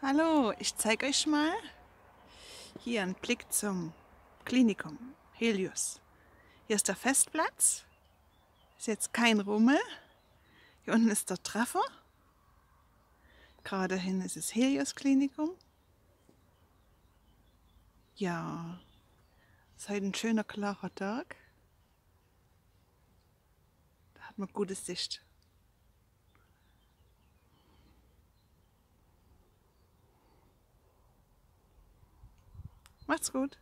Hallo, ich zeige euch mal hier einen Blick zum Klinikum Helios. Hier ist der Festplatz. Ist jetzt kein Rummel. Hier unten ist der Treffer. Gerade hin ist das Helios Klinikum. Ja, es ist heute ein schöner klarer Tag. Da hat man gute Sicht. Macht's gut.